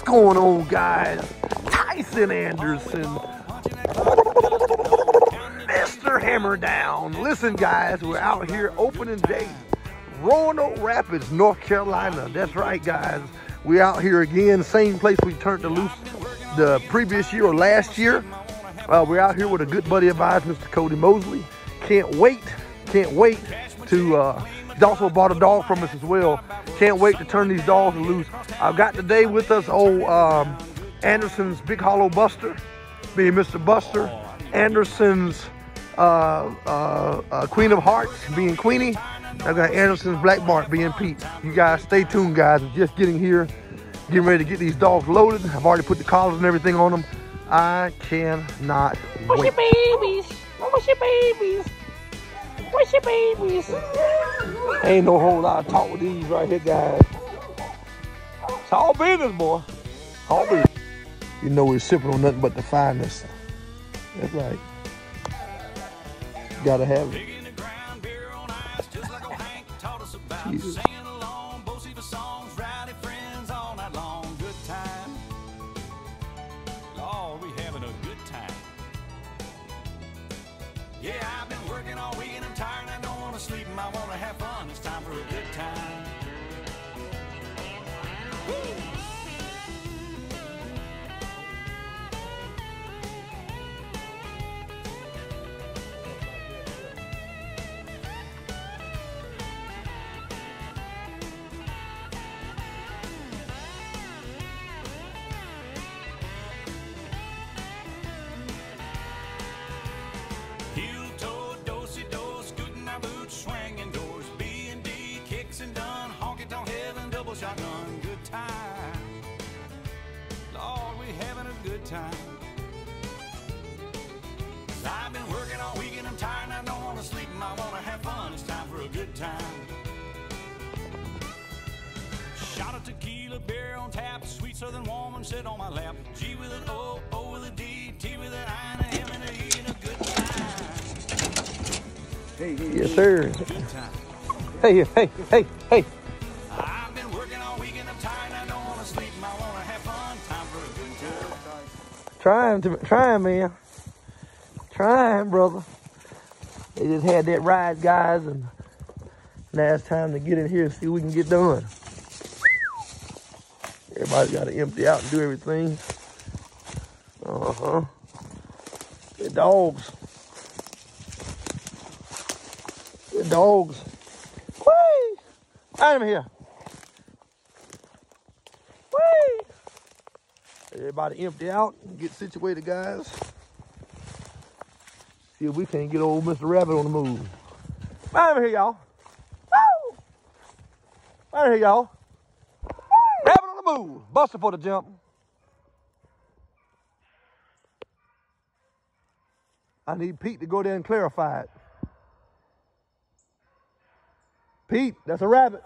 What's going on, guys? Tyson Anderson. Mr. Hammer Down. Listen, guys, we're out here opening day. Roanoke Rapids, North Carolina. That's right, guys. We're out here again, same place we turned the loose the previous year or last year. Uh, we're out here with a good buddy of ours, Mr. Cody Mosley. Can't wait, can't wait to, uh, also bought a dog from us as well. Can't wait to turn these dogs loose. I've got today with us old um, Anderson's Big Hollow Buster, being Mr. Buster. Anderson's uh, uh, uh, Queen of Hearts, being Queenie. I've got Anderson's Black Bart, being Pete. You guys stay tuned, guys. Just getting here, getting ready to get these dogs loaded. I've already put the collars and everything on them. I cannot wait. What's your babies? What's your babies? Your babies? Ain't no whole lot of talk with these right here, guys. It's all business, boy. All business. You know we're sipping on nothing but the finest. That's right. Gotta have it. Jesus. I want to have fun. Time. i I've been working all week and I'm tired and I don't want to sleep and I want to have fun. It's time for a good time. Shot of tequila, beer on tap, sweet southern woman sit on my lap. G with an O, O with a D, T with an I, and a M and a E, and a good time. Yes, sir. Hey, hey, hey, hey. I've been working all week and I'm tired and I don't want to sleep and I want to Trying to, trying, man. Trying, brother. They just had that ride, guys, and now it's time to get in here and see what we can get done. Everybody's got to empty out and do everything. Uh huh. The dogs. The dogs. Whee! I'm here. Whee! Everybody empty out get situated, guys. See if we can't get old Mr. Rabbit on the move. Right over here, y'all. Woo! Right over here, y'all. Rabbit on the move. Buster for the jump. I need Pete to go there and clarify it. Pete, that's a rabbit.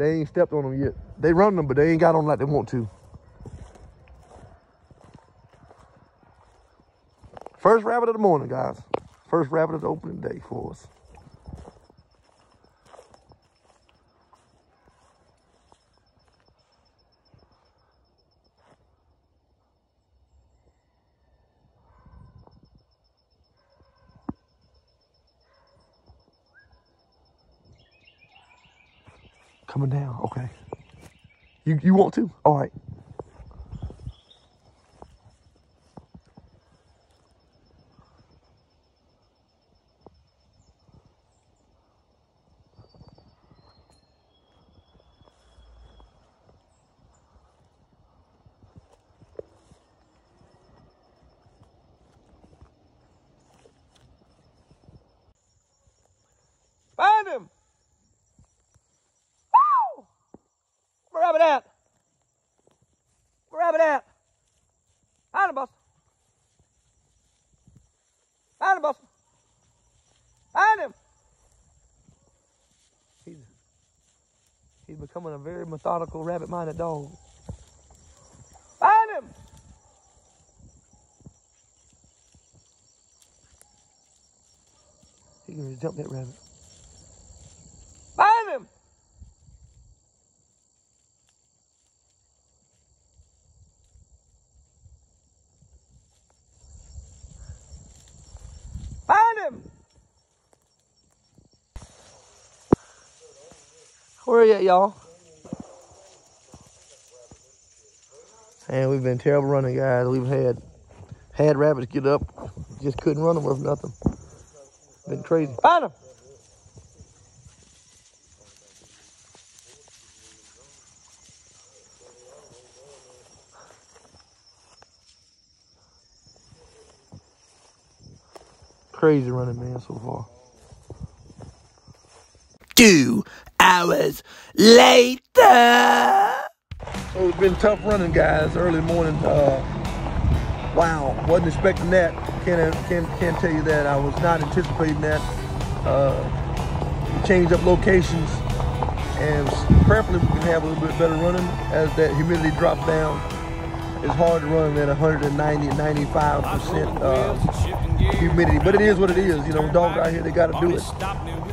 They ain't stepped on them yet. They run them, but they ain't got on like they want to. First rabbit of the morning, guys. First rabbit of the opening day for us. Coming down, okay. You you want to? All right. it out. Grab it out. Find of Buster. Find of Buster. Find him. He's, he's becoming a very methodical, rabbit-minded dog. Find him. He can just jump that rabbit. Where are you at, y'all? And we've been terrible running, guys. We've had had rabbits get up, just couldn't run them with nothing. Been crazy. Find them. Crazy running, man, so far. Two hours later. So it's been tough running, guys. Early morning. Uh, wow, wasn't expecting that. Can't can't can't tell you that. I was not anticipating that. Uh, changed up locations, and prayerfully we can have a little bit better running as that humidity drops down. It's hard to run at 190, 95 percent uh, humidity, but it is what it is. You know, dogs out here they got to do it,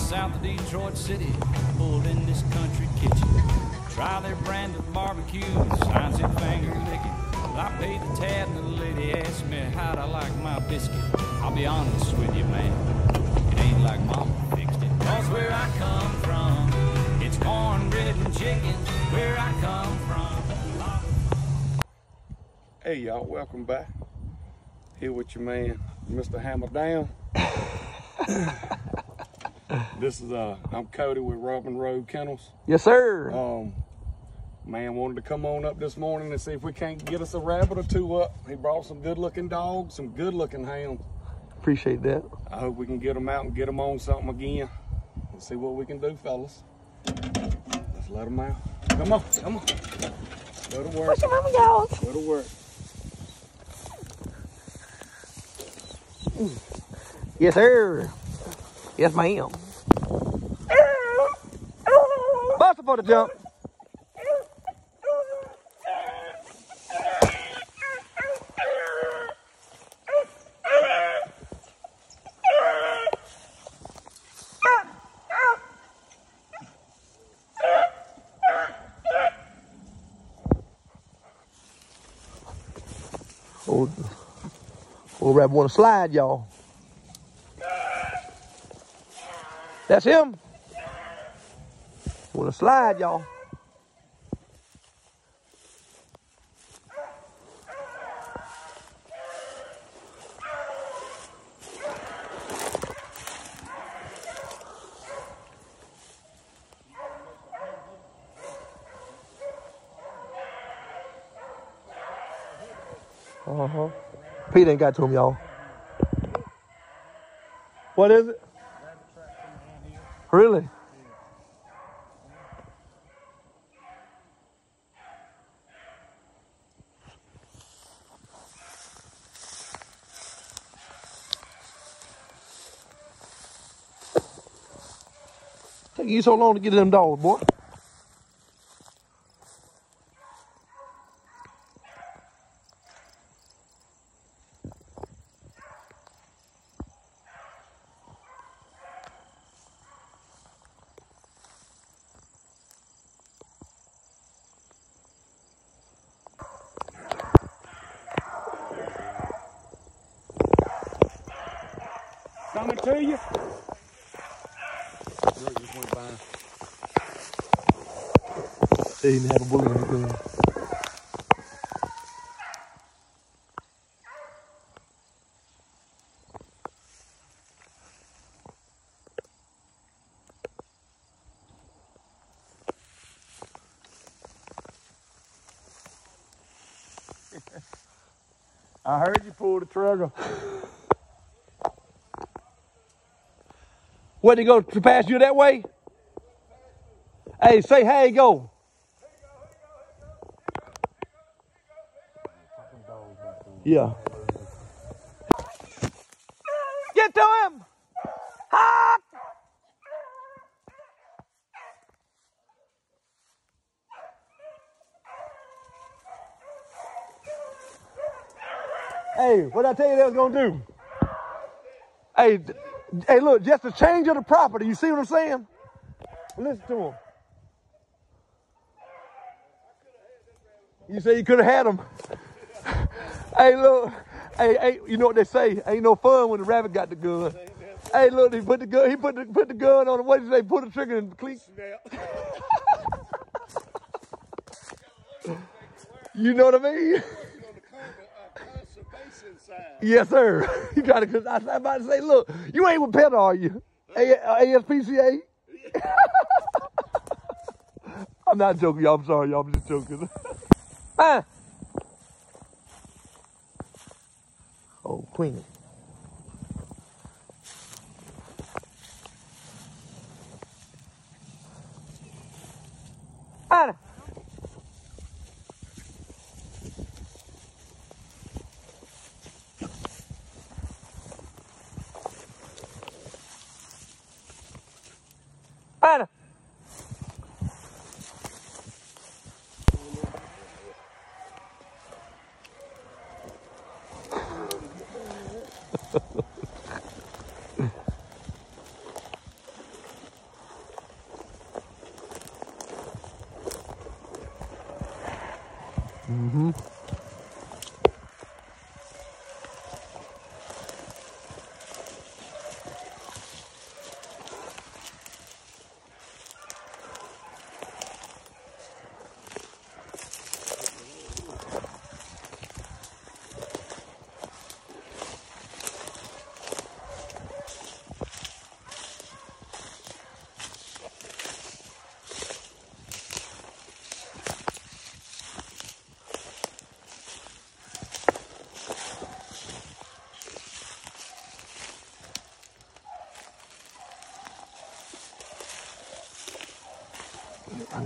south of Detroit City, pulled in this country kitchen. Try their brand of barbecue, signs and finger licking. I paid the tab and the lady asked me how'd I like my biscuit. I'll be honest with you, man, it ain't like mama fixed it. Cause where I come from, it's cornbread and chicken. Where I come from. Hey y'all, welcome back. Here with your man, Mr. Hammer Down. this is uh I'm Cody with Robin Road Kennels. Yes, sir. Um man wanted to come on up this morning and see if we can't get us a rabbit or two up. He brought some good looking dogs, some good looking hounds. Appreciate that. I hope we can get them out and get them on something again. Let's see what we can do, fellas. Let's let them out. Come on, come on. Go to work. What's your mama dogs? Go to work. Yes, sir. Yes, ma'am. Buster for the jump. Old, old rabbit want to slide, y'all. That's him. Want to slide, y'all. Uh huh. Pete ain't got to him, y'all. What is it? Really? Take you so long to get them dogs, boy. Coming to you. He didn't have a bullet in the gun. I heard you pull the trigger. Where'd he go to pass you that way? Hey, say hey, go. Yeah. Get to him! Hop! Hey, what I tell you they was gonna do? Hey, hey, look, just a change of the property. You see what I'm saying? Listen to him. You say you could have had him. hey, look. Hey, hey, you know what they say? Ain't no fun when the rabbit got the gun. Hey, look, he put the gun. He put the put the gun on. the What did they pull the trigger and click? You know what I mean? Yes, sir. You trying to? I was about to say, look, you ain't with Pet, are you? A- ASPCA. I'm not joking, y'all. I'm sorry, y'all. I'm just joking. ah. Oh, Queenie. Ah. Ana. I.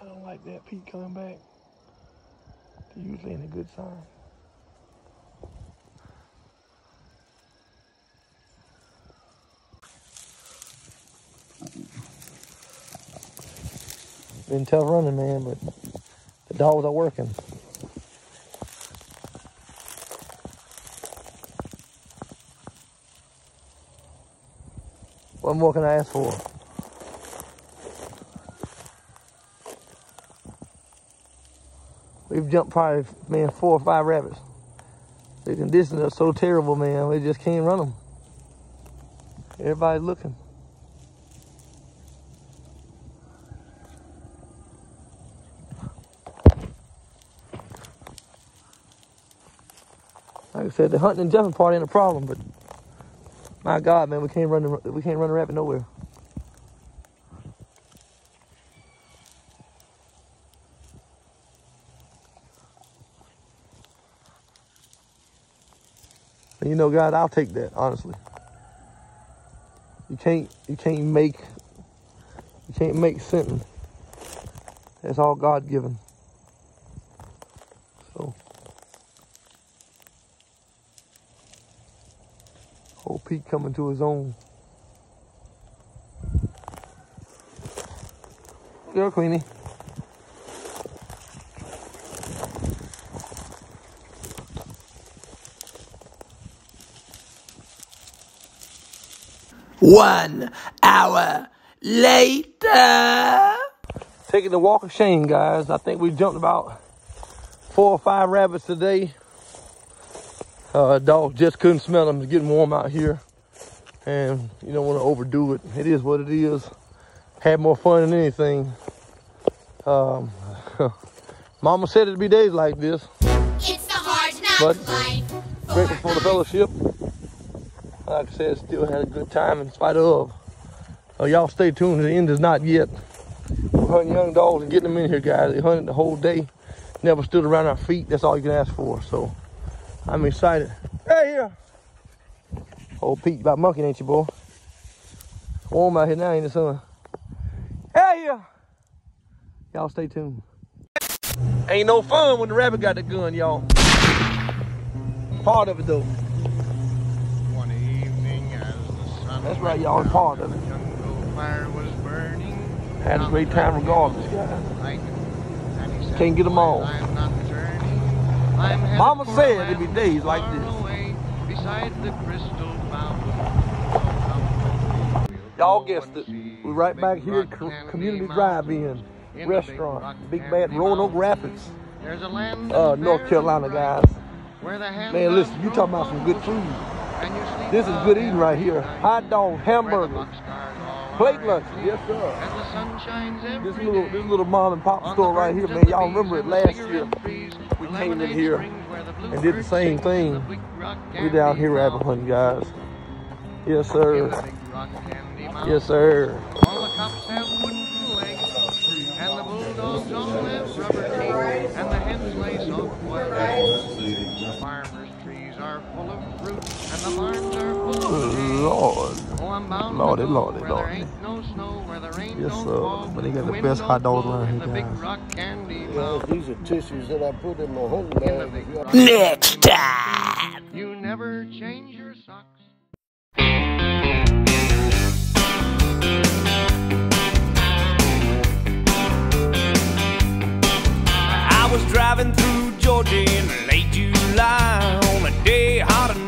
I don't like that Pete coming back. They usually ain't a good sign. Been tough running, man, but the dogs are working. What more can I ask for? We've jumped probably, man, four or five rabbits. The conditions are so terrible, man. We just can't run them. Everybody's looking. I said, the hunting and jumping part ain't a problem, but my God, man, we can't run the, we can't run a rabbit nowhere. And you know, God, I'll take that honestly. You can't you can't make you can't make sentence. That's all God given. Old Pete coming to his own. Girl, Queenie. One hour later. Taking the walk of shame, guys. I think we jumped about four or five rabbits today. Uh, dog just couldn't smell them. It's getting warm out here. And you don't want to overdo it. It is what it is. Had more fun than anything. Um, Mama said it'd be days like this. It's the hard knock But- life. Grateful for the fellowship. Like I said, still had a good time in spite of. Uh, y'all stay tuned. The end is not yet. We're hunting young dogs and getting them in here, guys. They hunted the whole day. Never stood around our feet. That's all you can ask for. So I'm excited. Hey here. Old Pete about monkey, ain't you, boy? Warm out here now, ain't it, son? Hey here. Y'all stay tuned. Ain't no fun when the rabbit got the gun, y'all. Part of it though. One evening as the sun That's right, y'all, part of it. jungle fire was burning. Had a great time regardless, guys. Like, and he said, Can't get 'em all. "Boys, I'm not turning. I'm headed Mama said it'd be days like this. away beside the crystal fountain. So come with me, we'll Y'all guessed it. We're right back here at Community Drive-In In the Big Restaurant, Big Bad Roanoke Rapids, There's a land uh, North Carolina, guys. birds Where the hand Man, listen, you talking about some good food. and This is good eating right here. Hot dog, hamburger, the hamburgers, boxcars all plate lunch. Yes, sir. And the sun shines every This little, this little mom and pop store right here, man. Y'all remember it last year. Cigarette trees, We came in here springs where the and did the same thing. We down here rabbit hunting, guys. Yes, sir. the Big Rock Candy Mountain. Yes, sir. All the cops have wooden legs, and the bulldogs all have rubber teeth, and the hens lay soft white eggs. The farmers' trees are full of fruit, and the barns are full of. Lord. Lordy, lordy, lordy. No snow, yes, sir. But they got the, best hot dogs around here, guys. Yeah, these are tissues that I put in. Next time! You never change your socks. I was driving through Georgia in late July on a day hot enough.